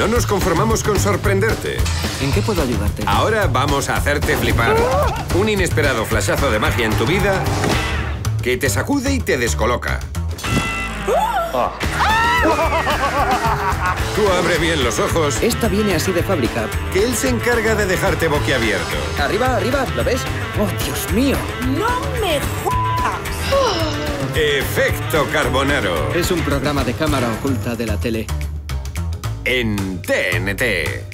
No nos conformamos con sorprenderte. ¿En qué puedo ayudarte? Ahora vamos a hacerte flipar. Un inesperado flashazo de magia en tu vida que te sacude y te descoloca. Tú abre bien los ojos, Esta viene así de fábrica. que él se encarga de dejarte boquiabierto. Arriba, arriba, ¿lo ves? ¡Oh, Dios mío! ¡No me jodas! Efecto Carbonaro Es un programa de cámara oculta de la tele. En TNT.